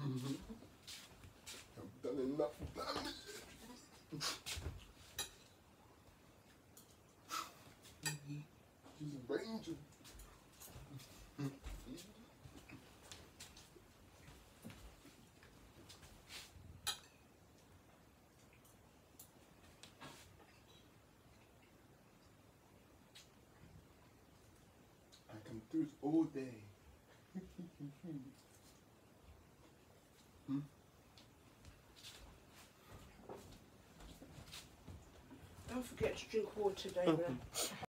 I've done enough damage. He's. I can do it all day. Mm-hmm. Don't forget to drink water, David.